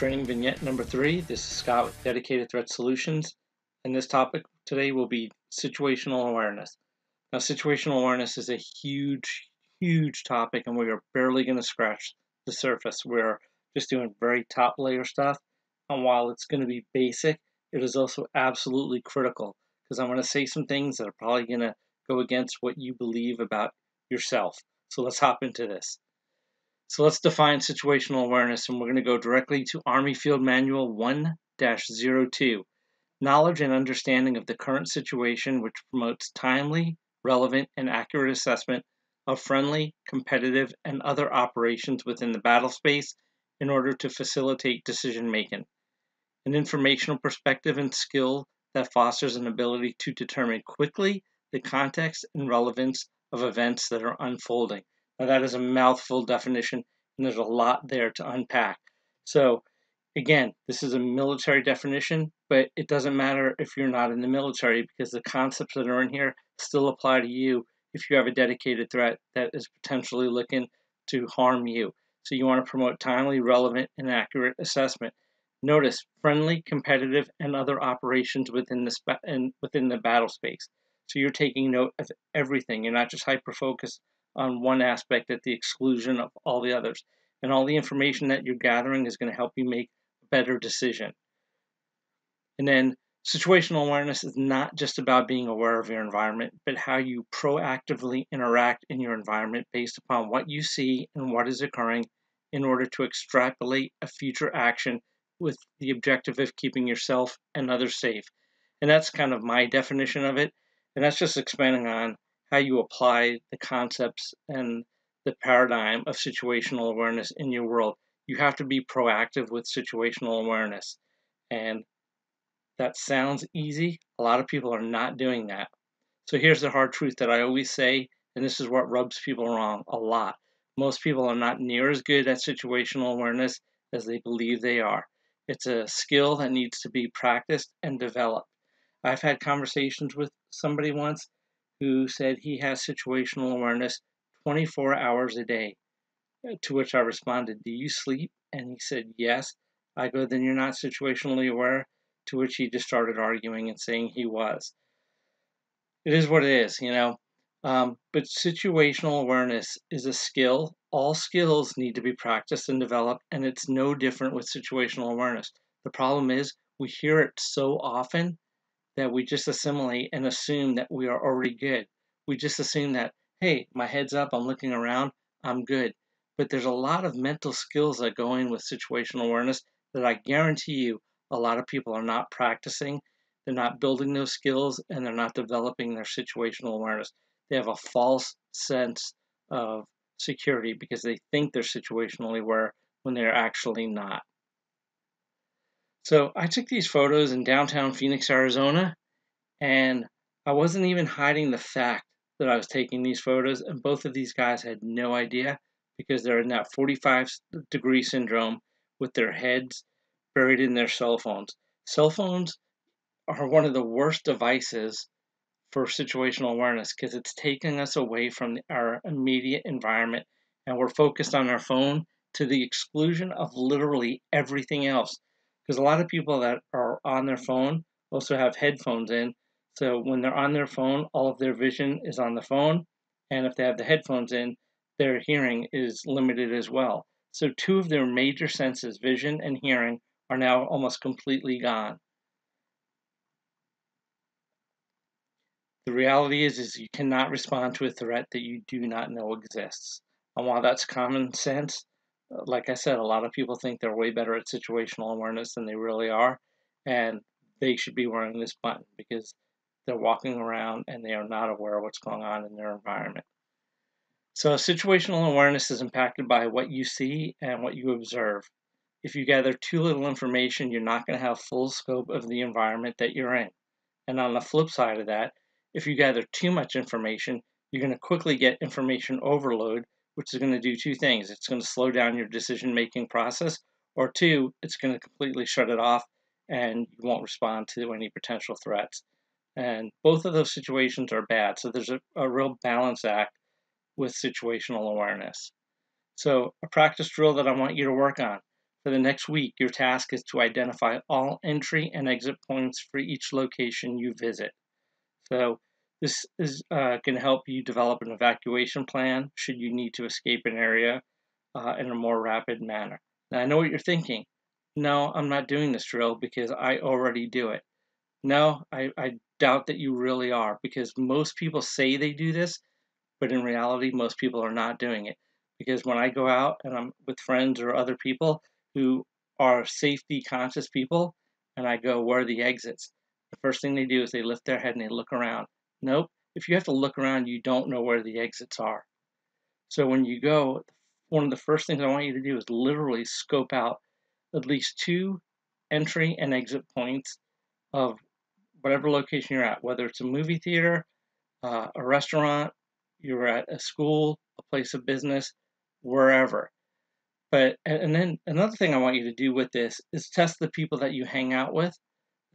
Training vignette number three. This is Scott with Dedicated Threat Solutions, and this topic today will be situational awareness. Now, situational awareness is a huge, huge topic, and we are barely going to scratch the surface. We're just doing very top layer stuff, and while it's going to be basic, it is also absolutely critical because I'm going to say some things that are probably going to go against what you believe about yourself. So let's hop into this. So let's define situational awareness, and we're going to go directly to Army Field Manual 1 02. Knowledge and understanding of the current situation, which promotes timely, relevant, and accurate assessment of friendly, competitive, and other operations within the battle space in order to facilitate decision making. An informational perspective and skill that fosters an ability to determine quickly the context and relevance of events that are unfolding. Now, that is a mouthful definition, and there's a lot there to unpack. So, again, this is a military definition, but it doesn't matter if you're not in the military because the concepts that are in here still apply to you if you have a dedicated threat that is potentially looking to harm you. So, you want to promote timely, relevant, and accurate assessment. Notice friendly, competitive, and other operations within the spa- and within the battle space. So you're taking note of everything. You're not just hyper focused on one aspect at the exclusion of all the others. And all the information that you're gathering is going to help you make a better decision. And then situational awareness is not just about being aware of your environment, but how you proactively interact in your environment based upon what you see and what is occurring in order to extrapolate a future action with the objective of keeping yourself and others safe. And that's kind of my definition of it. And that's just expanding on how you apply the concepts and the paradigm of situational awareness in your world. You have to be proactive with situational awareness. And that sounds easy. A lot of people are not doing that. So here's the hard truth that I always say, and this is what rubs people wrong a lot. Most people are not near as good at situational awareness as they believe they are. It's a skill that needs to be practiced and developed. I've had conversations with somebody once who said he has situational awareness 24 hours a day. Uh, to which I responded, Do you sleep? And he said, Yes. I go, Then you're not situationally aware. To which he just started arguing and saying he was. It is what it is, you know. Um, but situational awareness is a skill. All skills need to be practiced and developed, and it's no different with situational awareness. The problem is we hear it so often that we just assimilate and assume that we are already good. We just assume that, hey, my head's up, I'm looking around, I'm good. But there's a lot of mental skills that go in with situational awareness that I guarantee you a lot of people are not practicing. They're not building those skills and they're not developing their situational awareness. They have a false sense of security because they think they're situationally aware when they're actually not. So I took these photos in downtown Phoenix, Arizona, and I wasn't even hiding the fact that I was taking these photos, and both of these guys had no idea because they're in that 45 degree syndrome with their heads buried in their cell phones. Cell phones are one of the worst devices for situational awareness because it's taking us away from our immediate environment and we're focused on our phone to the exclusion of literally everything else because a lot of people that are on their phone also have headphones in. So when they're on their phone, all of their vision is on the phone. And if they have the headphones in, their hearing is limited as well. So two of their major senses, vision and hearing, are now almost completely gone. The reality is, is you cannot respond to a threat that you do not know exists. And while that's common sense, like I said, a lot of people think they're way better at situational awareness than they really are, and they should be wearing this button because they're walking around and they are not aware of what's going on in their environment. So, situational awareness is impacted by what you see and what you observe. If you gather too little information, you're not going to have full scope of the environment that you're in. And on the flip side of that, if you gather too much information, you're going to quickly get information overload which is going to do two things. It's going to slow down your decision making process, or two, it's going to completely shut it off and you won't respond to any potential threats. And both of those situations are bad. So there's a, a real balance act with situational awareness. So, a practice drill that I want you to work on For the next week, your task is to identify all entry and exit points for each location you visit. So, this is uh, to help you develop an evacuation plan should you need to escape an area uh, in a more rapid manner. Now, I know what you're thinking. No, I'm not doing this drill because I already do it. No, I, I doubt that you really are because most people say they do this, but in reality, most people are not doing it. Because when I go out and I'm with friends or other people who are safety conscious people, and I go, Where are the exits? The first thing they do is they lift their head and they look around. Nope. If you have to look around, you don't know where the exits are. So when you go, one of the first things I want you to do is literally scope out at least two entry and exit points of whatever location you're at, whether it's a movie theater, uh, a restaurant, you're at a school, a place of business, wherever. But and then another thing I want you to do with this is test the people that you hang out with,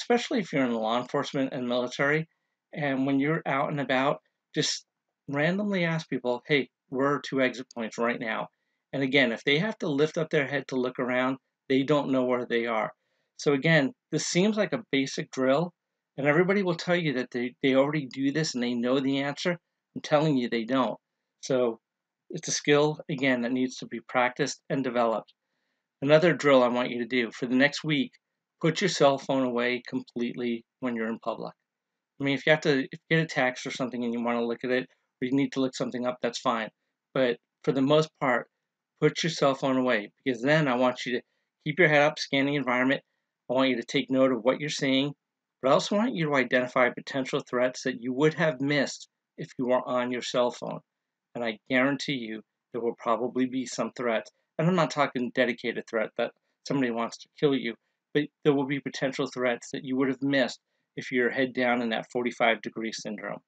especially if you're in law enforcement and military. And when you're out and about, just randomly ask people, "Hey, where are two exit points right now?" And again, if they have to lift up their head to look around, they don't know where they are. So again, this seems like a basic drill, and everybody will tell you that they, they already do this and they know the answer. I'm telling you they don't. So it's a skill, again, that needs to be practiced and developed. Another drill I want you to do for the next week, put your cell phone away completely when you're in public. I mean, if you have to if you get a text or something and you want to look at it, or you need to look something up, that's fine. But for the most part, put your cell phone away because then I want you to keep your head up, scan the environment. I want you to take note of what you're seeing, but I also want you to identify potential threats that you would have missed if you were on your cell phone. And I guarantee you there will probably be some threats. And I'm not talking dedicated threat that somebody wants to kill you, but there will be potential threats that you would have missed if you're head down in that 45 degree syndrome.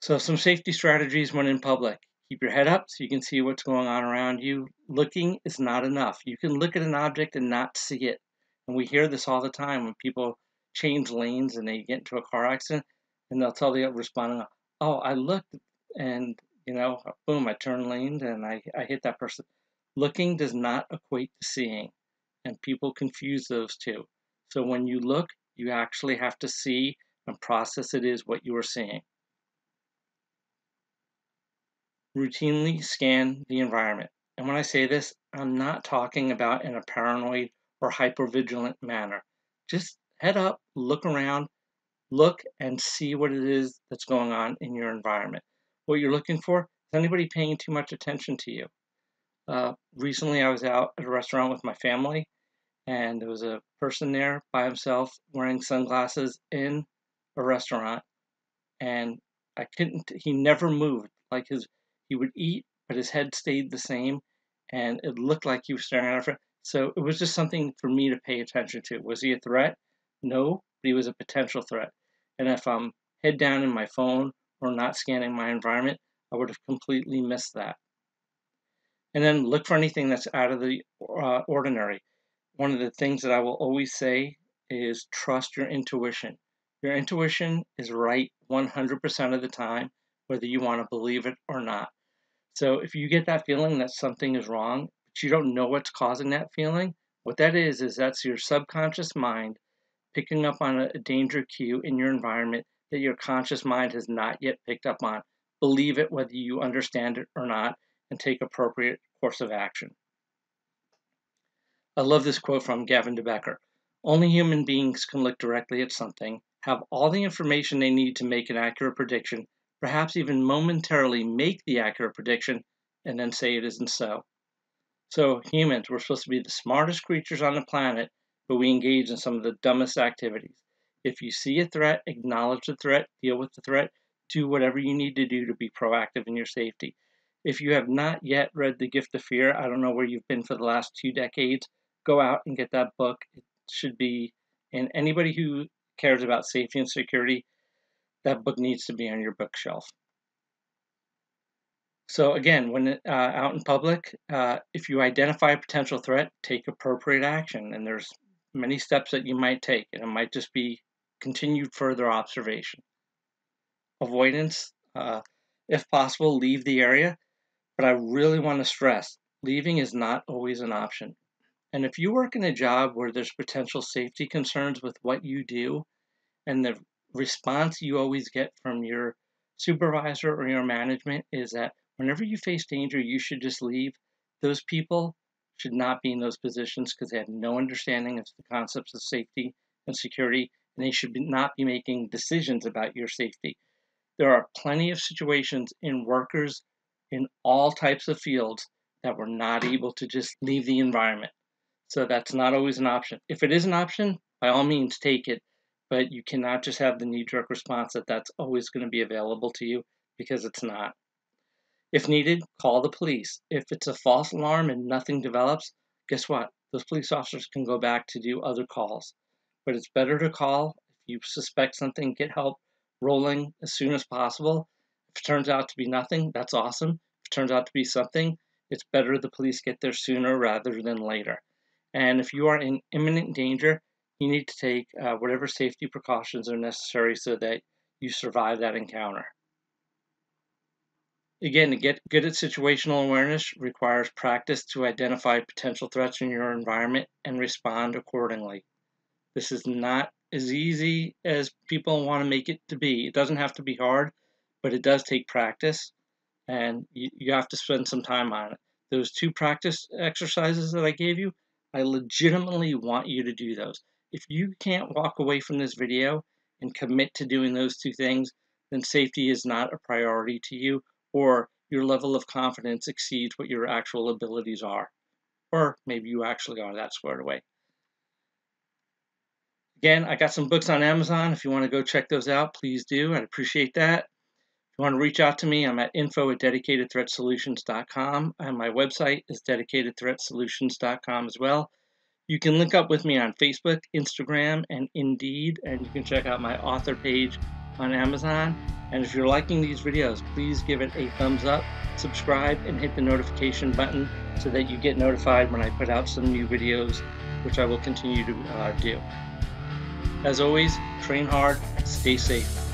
So, some safety strategies when in public. Keep your head up so you can see what's going on around you. Looking is not enough. You can look at an object and not see it. And we hear this all the time when people change lanes and they get into a car accident and they'll tell the responding, Oh, I looked and, you know, boom, I turned lanes and I, I hit that person. Looking does not equate to seeing, and people confuse those two. So when you look, you actually have to see and process it is what you are seeing routinely scan the environment. And when I say this, I'm not talking about in a paranoid or hypervigilant manner. Just head up, look around, look and see what it is that's going on in your environment. What you're looking for is anybody paying too much attention to you. Uh, recently, I was out at a restaurant with my family, and there was a person there by himself wearing sunglasses in a restaurant, and I couldn't. He never moved. Like his he would eat, but his head stayed the same, and it looked like he was staring at it. So it was just something for me to pay attention to. Was he a threat? No, but he was a potential threat. And if I'm head down in my phone or not scanning my environment, I would have completely missed that. And then look for anything that's out of the uh, ordinary. One of the things that I will always say is trust your intuition. Your intuition is right 100% of the time, whether you want to believe it or not. So if you get that feeling that something is wrong, but you don't know what's causing that feeling, what that is is that's your subconscious mind picking up on a danger cue in your environment that your conscious mind has not yet picked up on. Believe it whether you understand it or not and take appropriate course of action. I love this quote from Gavin de Becker. Only human beings can look directly at something, have all the information they need to make an accurate prediction, perhaps even momentarily make the accurate prediction, and then say it isn't so. So, humans, we're supposed to be the smartest creatures on the planet, but we engage in some of the dumbest activities. If you see a threat, acknowledge the threat, deal with the threat, do whatever you need to do to be proactive in your safety. If you have not yet read The Gift of Fear, I don't know where you've been for the last two decades, go out and get that book. It should be, and anybody who cares about safety and security that book needs to be on your bookshelf. So again, when uh, out in public, uh, if you identify a potential threat, take appropriate action. And there's many steps that you might take, and it might just be continued further observation. Avoidance, uh, if possible, leave the area. But I really want to stress leaving is not always an option. And if you work in a job where there's potential safety concerns with what you do, and the response you always get from your supervisor or your management is that whenever you face danger, you should just leave, those people should not be in those positions because they have no understanding of the concepts of safety and security, and they should be not be making decisions about your safety. There are plenty of situations in workers in all types of fields that we're not able to just leave the environment. So that's not always an option. If it is an option, by all means take it, but you cannot just have the knee jerk response that that's always going to be available to you because it's not. If needed, call the police. If it's a false alarm and nothing develops, guess what? Those police officers can go back to do other calls. But it's better to call if you suspect something, get help rolling as soon as possible. If it turns out to be nothing, that's awesome. If it turns out to be something, it's better the police get there sooner rather than later. And if you are in imminent danger, you need to take uh, whatever safety precautions are necessary so that you survive that encounter. Again, to get good at situational awareness requires practice to identify potential threats in your environment and respond accordingly. This is not as easy as people want to make it to be. It doesn't have to be hard, but it does take practice and you, you have to spend some time on it. Those two practice exercises that I gave you, I legitimately want you to do those. If you can't walk away from this video and commit to doing those two things, then safety is not a priority to you, or your level of confidence exceeds what your actual abilities are. Or maybe you actually are that squared away. Again, I got some books on Amazon. If you want to go check those out, please do. I'd appreciate that you want to reach out to me, I'm at info at dedicatedthreatsolutions.com, and my website is dedicatedthreatsolutions.com as well. You can link up with me on Facebook, Instagram, and Indeed, and you can check out my author page on Amazon. And if you're liking these videos, please give it a thumbs up, subscribe, and hit the notification button so that you get notified when I put out some new videos, which I will continue to uh, do. As always, train hard, stay safe.